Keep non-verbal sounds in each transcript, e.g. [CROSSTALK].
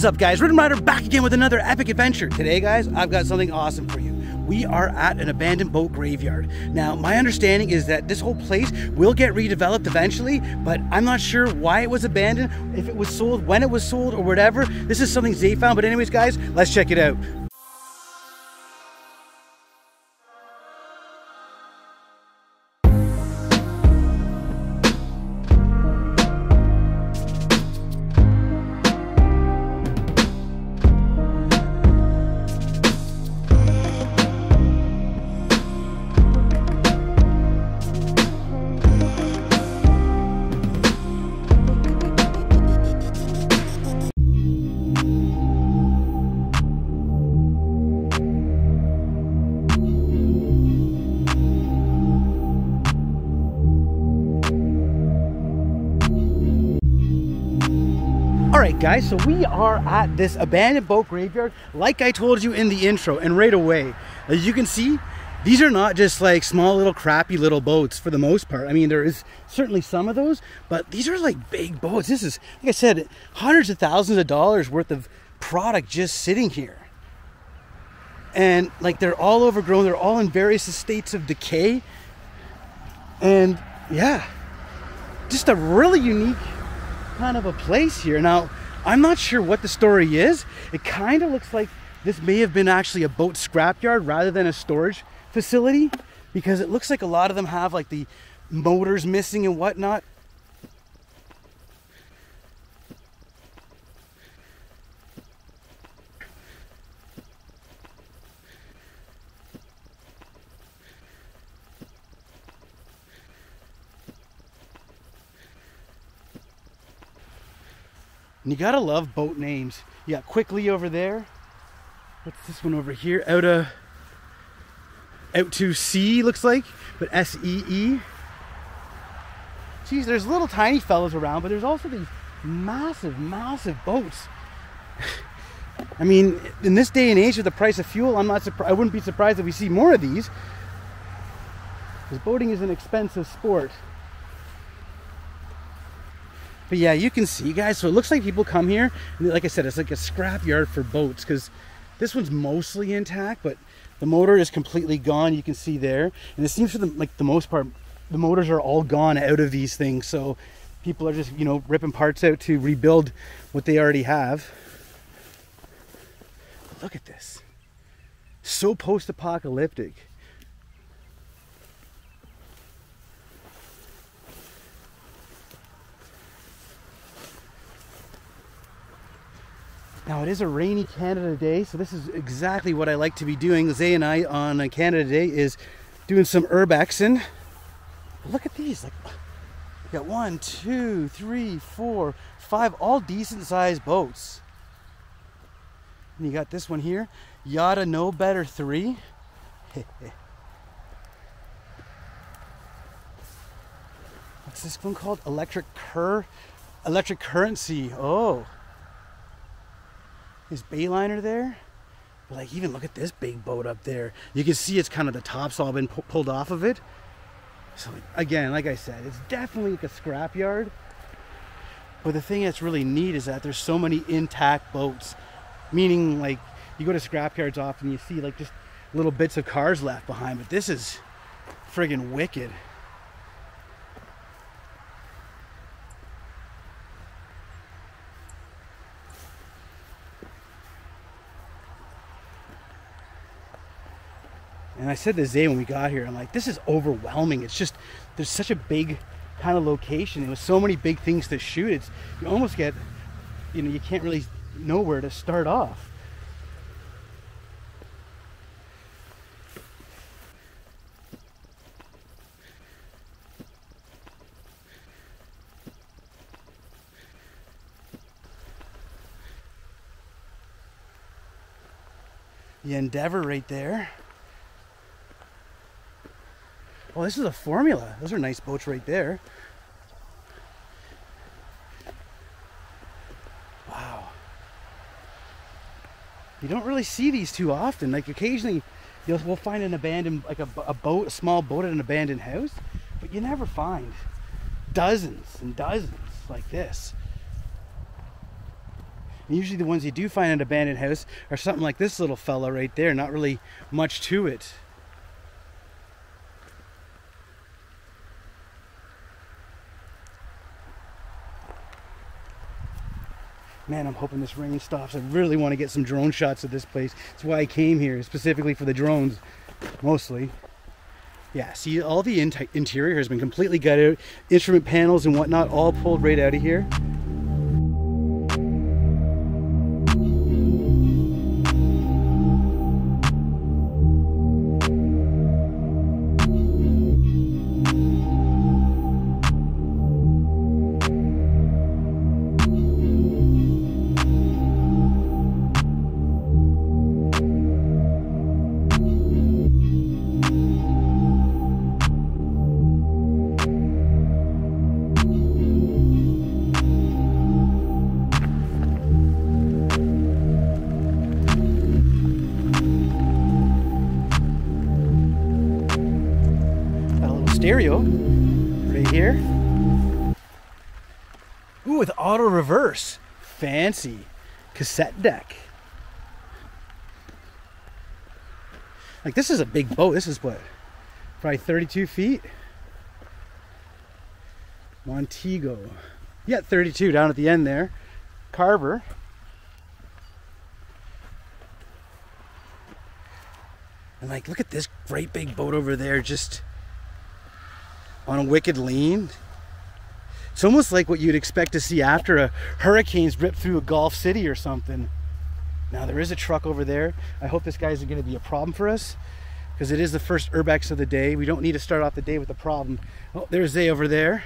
is up guys? Riddim Ryder back again with another epic adventure. Today guys, I've got something awesome for you. We are at an abandoned boat graveyard. Now, my understanding is that this whole place will get redeveloped eventually, but I'm not sure why it was abandoned, if it was sold, when it was sold, or whatever. This is something Zay found, but anyways guys, let's check it out. Guys, so we are at this abandoned boat graveyard like I told you in the intro and right away. As you can see, these are not just like small little crappy little boats for the most part. I mean, there is certainly some of those, but these are like big boats. This is, like I said, hundreds of thousands of dollars worth of product just sitting here. And like they're all overgrown, they're all in various states of decay. And yeah, just a really unique kind of a place here. Now, I'm not sure what the story is. It kind of looks like this may have been actually a boat scrapyard rather than a storage facility because it looks like a lot of them have like the motors missing and whatnot. And you gotta love boat names. You got Quickly over there. What's this one over here? Out of out to sea looks like, but S E E. Geez, there's little tiny fellas around, but there's also these massive, massive boats. [LAUGHS] I mean, in this day and age with the price of fuel, I'm not surprised. I wouldn't be surprised if we see more of these. Because boating is an expensive sport. But yeah, you can see, guys. So it looks like people come here, and like I said, it's like a scrap yard for boats because this one's mostly intact, but the motor is completely gone. You can see there, and it seems for the like the most part, the motors are all gone out of these things. So people are just you know ripping parts out to rebuild what they already have. Look at this, so post-apocalyptic. Now it is a rainy Canada day, so this is exactly what I like to be doing. Zay and I on Canada Day is doing some urbexing. Look at these, like we got one, two, three, four, five, all decent sized boats. And you got this one here, Yada No Better 3. [LAUGHS] What's this one called? Electric Cur Electric Currency. Oh his bayliner there. But like even look at this big boat up there. You can see it's kind of the top's all been pu pulled off of it. So again, like I said, it's definitely like a scrapyard. But the thing that's really neat is that there's so many intact boats. Meaning like you go to scrapyards often, you see like just little bits of cars left behind. But this is friggin' wicked. And I said to Zay when we got here, I'm like, this is overwhelming. It's just, there's such a big kind of location. and with so many big things to shoot. It's, you almost get, you know, you can't really know where to start off. The Endeavor right there. Oh, this is a Formula. Those are nice boats right there. Wow. You don't really see these too often. Like occasionally, you'll we'll find an abandoned, like a, a boat, a small boat at an abandoned house, but you never find dozens and dozens like this. And usually the ones you do find in an abandoned house are something like this little fella right there, not really much to it. Man, I'm hoping this rain stops. I really want to get some drone shots of this place. That's why I came here, specifically for the drones, mostly. Yeah, see, all the in interior has been completely gutted. Instrument panels and whatnot all pulled right out of here. Reverse. Fancy. Cassette deck. Like this is a big boat. This is what? Probably 32 feet. Montego. Yeah, 32 down at the end there. Carver. And like, look at this great big boat over there just on a wicked lean. It's almost like what you'd expect to see after a hurricane's ripped through a Gulf City or something. Now there is a truck over there. I hope this guy isn't going to be a problem for us because it is the first urbex of the day. We don't need to start off the day with a problem. Oh, there's Zay over there.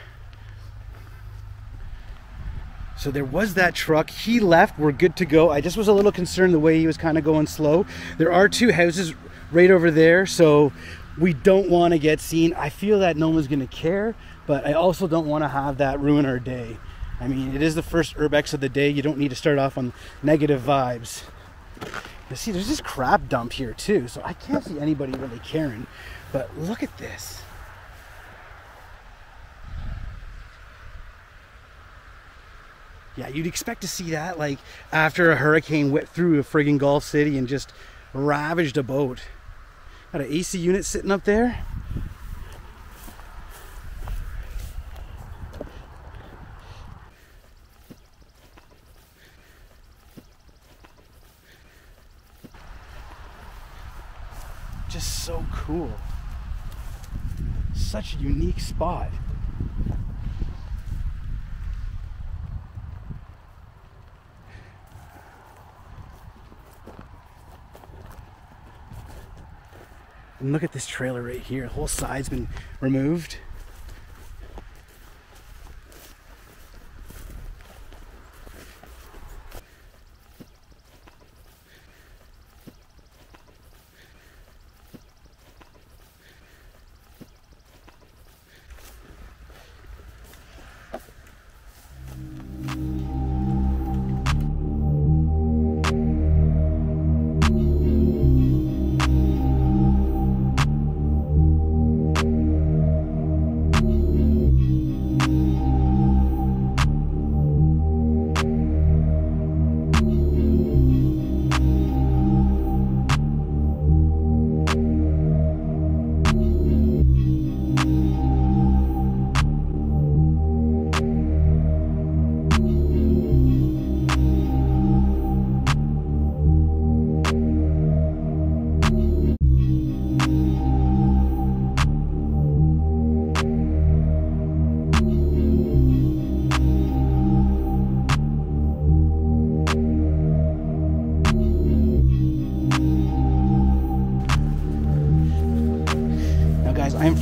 So there was that truck. He left. We're good to go. I just was a little concerned the way he was kind of going slow. There are two houses right over there. So we don't want to get seen. I feel that no one's going to care, but I also don't want to have that ruin our day. I mean, it is the first urbex of the day. You don't need to start off on negative vibes. You see, there's this crab dump here too, so I can't see anybody really caring. But look at this. Yeah, you'd expect to see that like after a hurricane went through a friggin' Gulf City and just ravaged a boat. Got an AC unit sitting up there. Just so cool. Such a unique spot. And look at this trailer right here. The whole side's been removed.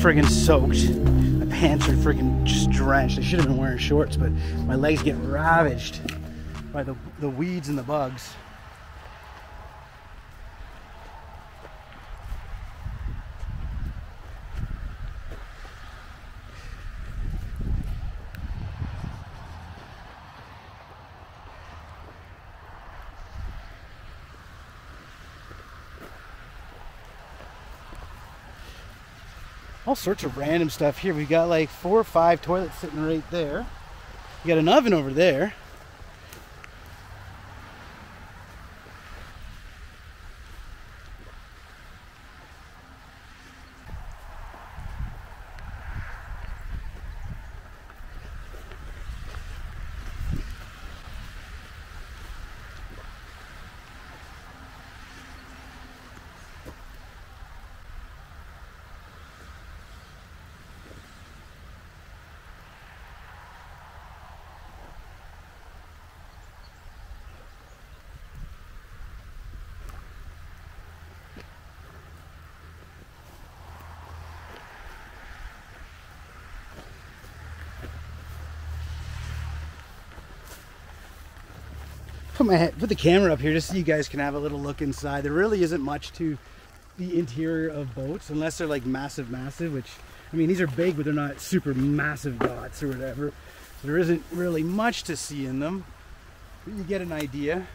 Friggin' soaked. My pants are friggin' just drenched. I should have been wearing shorts, but my legs get ravaged by the, the weeds and the bugs. All sorts of random stuff here. We got like four or five toilets sitting right there. You got an oven over there. Put the camera up here just so you guys can have a little look inside. There really isn't much to the interior of boats unless they're like massive, massive, which I mean, these are big, but they're not super massive yachts or whatever. So there isn't really much to see in them. But you get an idea.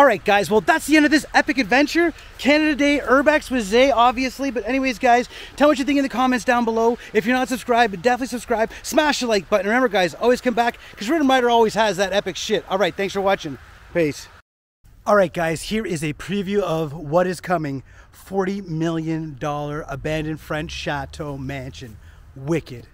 All right, guys. Well, that's the end of this epic adventure. Canada Day, Urbex with Zay, obviously. But anyways, guys, tell me what you think in the comments down below. If you're not subscribed, definitely subscribe. Smash the like button. Remember, guys, always come back because Riddim Ryder always has that epic shit. All right, thanks for watching. Peace. All right, guys, here is a preview of what is coming. $40 million abandoned French chateau mansion. Wicked.